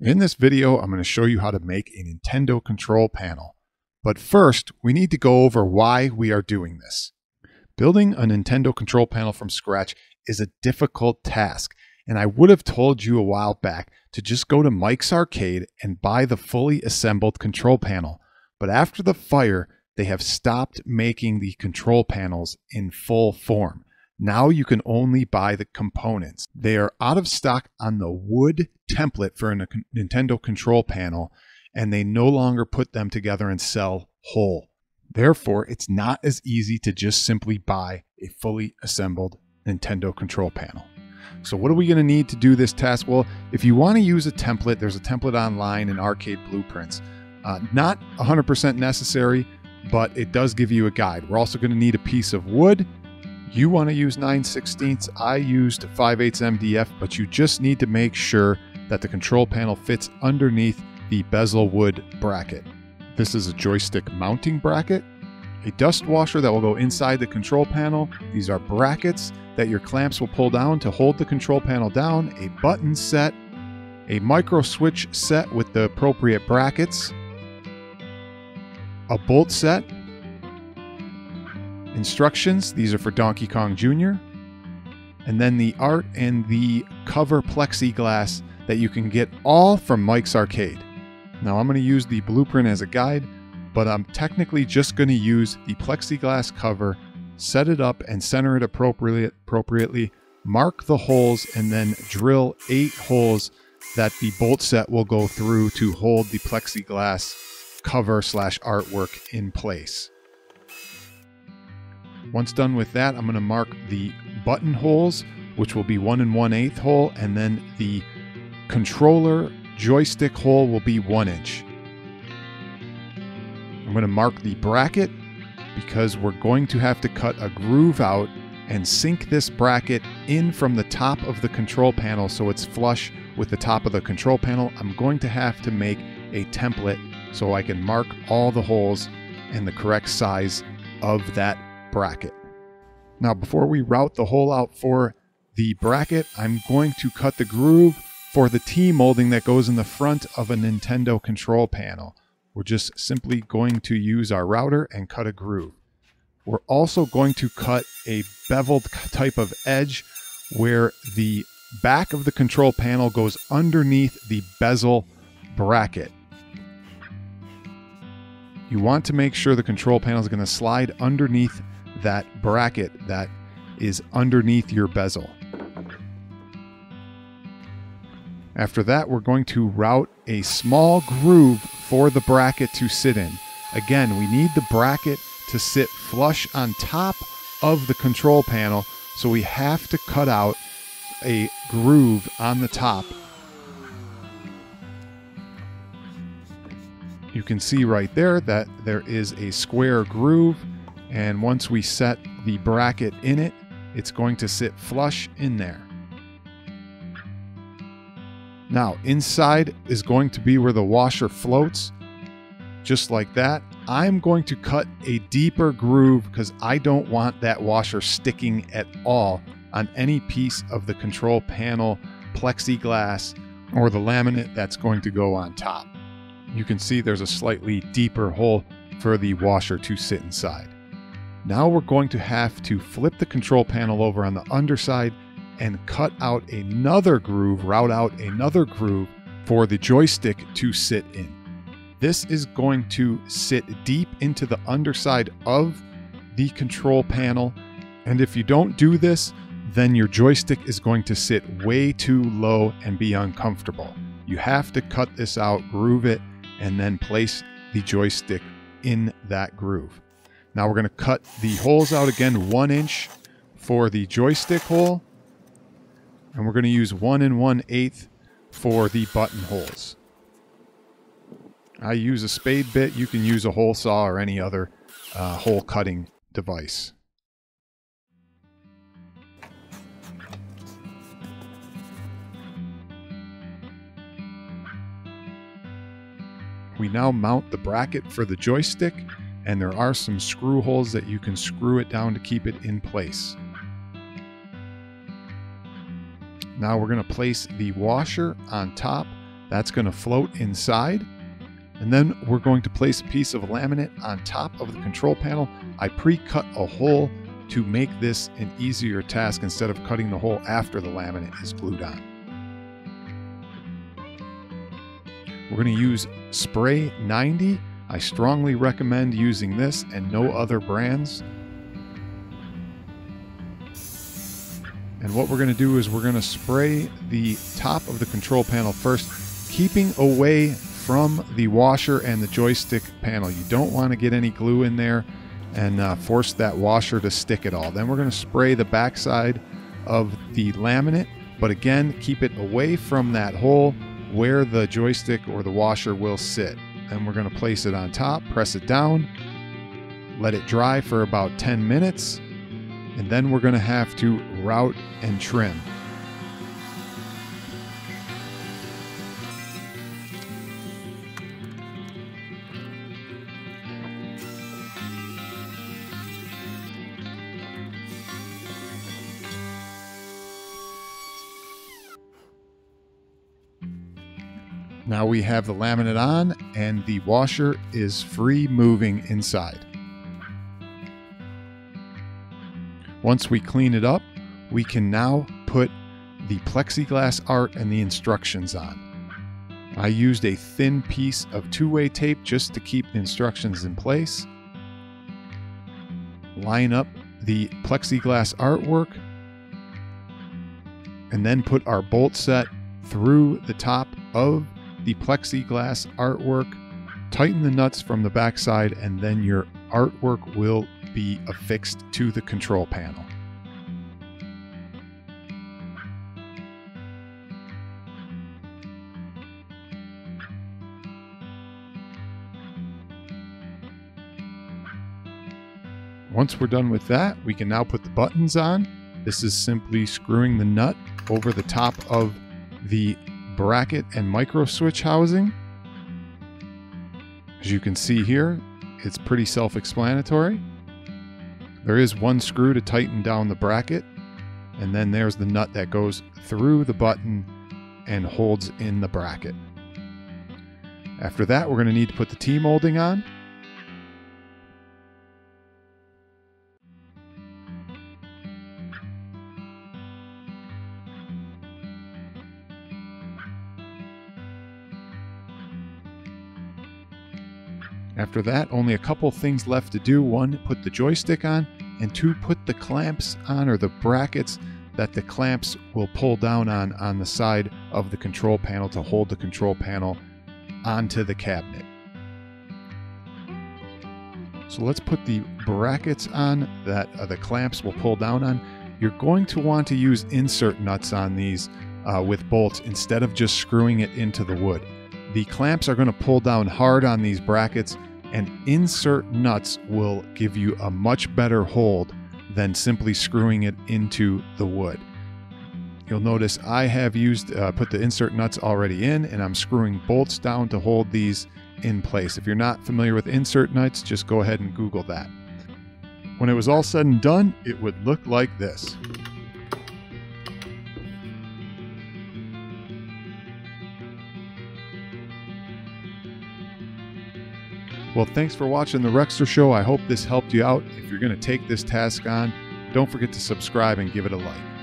In this video, I'm going to show you how to make a Nintendo control panel. But first, we need to go over why we are doing this. Building a Nintendo control panel from scratch is a difficult task, and I would have told you a while back to just go to Mike's Arcade and buy the fully assembled control panel. But after the fire, they have stopped making the control panels in full form. Now you can only buy the components. They are out of stock on the wood template for a Nintendo control panel, and they no longer put them together and sell whole. Therefore, it's not as easy to just simply buy a fully assembled Nintendo control panel. So what are we going to need to do this task? Well, if you want to use a template, there's a template online in Arcade Blueprints. Uh, not 100% necessary, but it does give you a guide. We're also going to need a piece of wood you want to use 9 16ths. I used 5 8 MDF, but you just need to make sure that the control panel fits underneath the bezel wood bracket. This is a joystick mounting bracket, a dust washer that will go inside the control panel. These are brackets that your clamps will pull down to hold the control panel down, a button set, a micro switch set with the appropriate brackets, a bolt set, instructions. These are for Donkey Kong Jr. And then the art and the cover plexiglass that you can get all from Mike's Arcade. Now I'm going to use the blueprint as a guide, but I'm technically just going to use the plexiglass cover, set it up and center it appropriately, appropriately, mark the holes, and then drill eight holes that the bolt set will go through to hold the plexiglass cover slash artwork in place. Once done with that, I'm going to mark the button holes, which will be one and one eighth hole, and then the controller joystick hole will be one inch. I'm going to mark the bracket because we're going to have to cut a groove out and sink this bracket in from the top of the control panel so it's flush with the top of the control panel. I'm going to have to make a template so I can mark all the holes and the correct size of that bracket. Now, before we route the hole out for the bracket, I'm going to cut the groove for the T molding that goes in the front of a Nintendo control panel. We're just simply going to use our router and cut a groove. We're also going to cut a beveled type of edge where the back of the control panel goes underneath the bezel bracket. You want to make sure the control panel is going to slide underneath that bracket that is underneath your bezel. After that, we're going to route a small groove for the bracket to sit in. Again, we need the bracket to sit flush on top of the control panel, so we have to cut out a groove on the top. You can see right there that there is a square groove and once we set the bracket in it, it's going to sit flush in there. Now, inside is going to be where the washer floats, just like that. I'm going to cut a deeper groove because I don't want that washer sticking at all on any piece of the control panel, plexiglass, or the laminate that's going to go on top. You can see there's a slightly deeper hole for the washer to sit inside. Now we're going to have to flip the control panel over on the underside and cut out another groove, route out another groove for the joystick to sit in. This is going to sit deep into the underside of the control panel. And if you don't do this, then your joystick is going to sit way too low and be uncomfortable. You have to cut this out, groove it, and then place the joystick in that groove. Now we're going to cut the holes out again one inch for the joystick hole. And we're going to use one and one eighth for the button holes. I use a spade bit. You can use a hole saw or any other uh, hole cutting device. We now mount the bracket for the joystick and there are some screw holes that you can screw it down to keep it in place. Now we're going to place the washer on top That's going to float inside. And then we're going to place a piece of laminate on top of the control panel. I pre-cut a hole to make this an easier task instead of cutting the hole after the laminate is glued on. We're going to use Spray 90. I strongly recommend using this and no other brands. And what we're going to do is we're going to spray the top of the control panel first, keeping away from the washer and the joystick panel. You don't want to get any glue in there and uh, force that washer to stick at all. Then we're going to spray the backside of the laminate, but again, keep it away from that hole where the joystick or the washer will sit. Then we're going to place it on top, press it down, let it dry for about 10 minutes, and then we're going to have to route and trim. Now we have the laminate on and the washer is free moving inside. Once we clean it up, we can now put the plexiglass art and the instructions on. I used a thin piece of two-way tape just to keep the instructions in place. Line up the plexiglass artwork and then put our bolt set through the top of the plexiglass artwork. Tighten the nuts from the backside and then your artwork will be affixed to the control panel. Once we're done with that, we can now put the buttons on. This is simply screwing the nut over the top of the bracket and micro switch housing. As you can see here, it's pretty self-explanatory. There is one screw to tighten down the bracket, and then there's the nut that goes through the button and holds in the bracket. After that, we're going to need to put the T-molding on. After that, only a couple things left to do. One, put the joystick on, and two, put the clamps on or the brackets that the clamps will pull down on on the side of the control panel to hold the control panel onto the cabinet. So let's put the brackets on that uh, the clamps will pull down on. You're going to want to use insert nuts on these uh, with bolts instead of just screwing it into the wood. The clamps are going to pull down hard on these brackets and insert nuts will give you a much better hold than simply screwing it into the wood. You'll notice I have used, uh, put the insert nuts already in and I'm screwing bolts down to hold these in place. If you're not familiar with insert nuts, just go ahead and Google that. When it was all said and done, it would look like this. Well, thanks for watching the Rexer Show. I hope this helped you out. If you're going to take this task on, don't forget to subscribe and give it a like.